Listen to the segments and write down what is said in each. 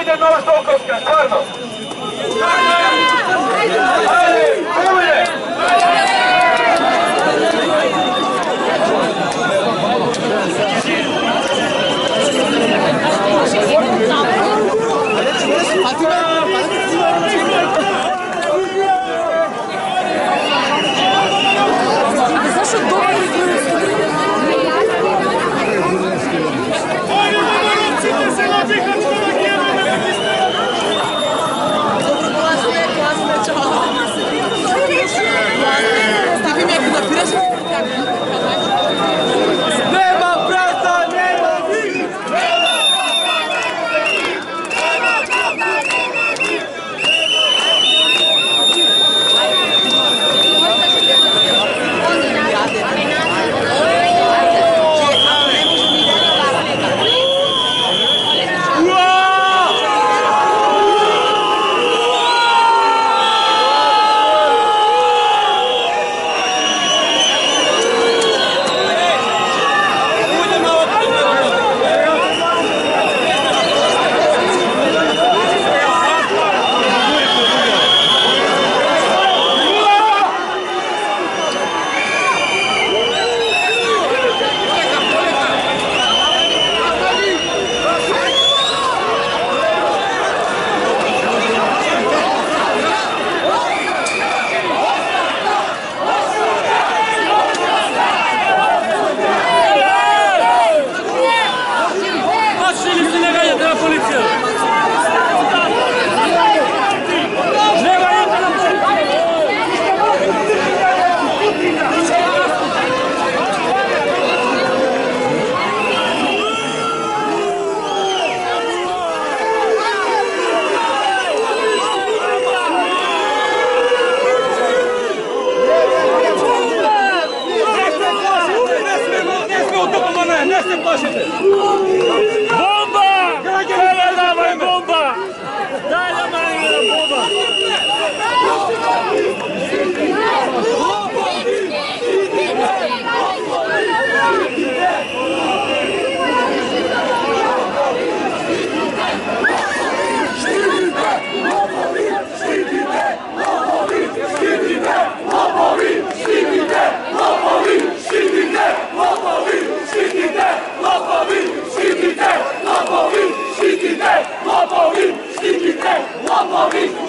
i da novac toliko skratarno. 回してる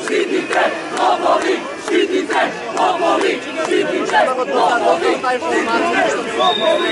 štitite, lopovi, štitite, lopovi, štitite, lopovi, štitite, lopovi.